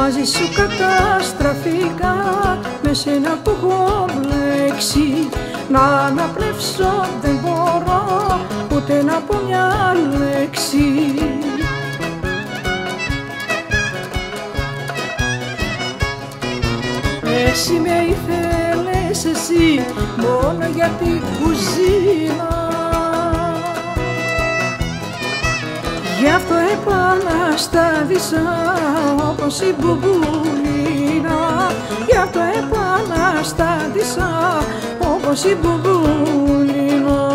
Μαζί σου καταστραφήκα με σένα που έχω μπλέξει. Να αναπνεύσω δεν μπορώ ούτε να πω μια λέξη. Εσύ με ήθελες εσύ μόνο για την κουζίνα. Γι' αυτό επαναστάτησα όπως η μπουμπουλίνα Γι' αυτό επαναστάτησα όπως η μπουμπουλίνα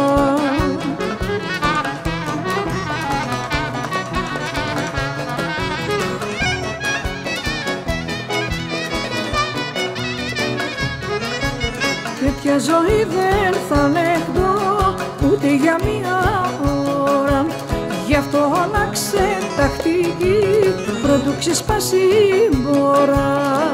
Τέτοια ζωή δεν θα ανέχτω ούτε για μία ώρα. Γι' αυτό άλλαξε τακτική πρωτού ξεσπάσει η μπόρα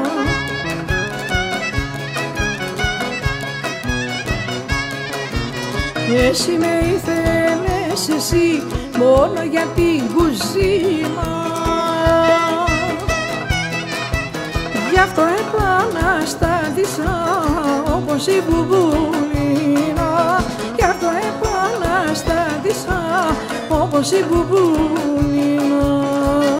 Εσύ με ήθελες εσύ μόνο για την κουζίνα. Γι' αυτό επαναστάτησα όπως η μπουμπουλίνα. Γι' αυτό επαναστάτησα όπως η μπουμπούλα